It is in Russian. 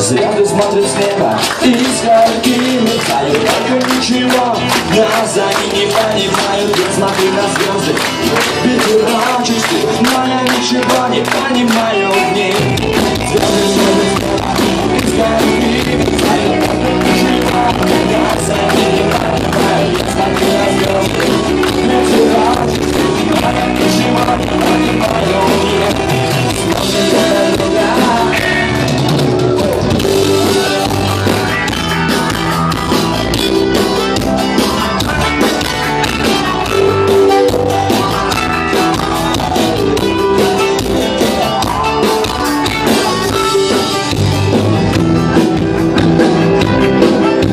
Звезды смотрят с неба и искорки летают Только ничего нас они не понимают Я смотрю на звезды, ветера чистый Но я ничего не понимаю в ней.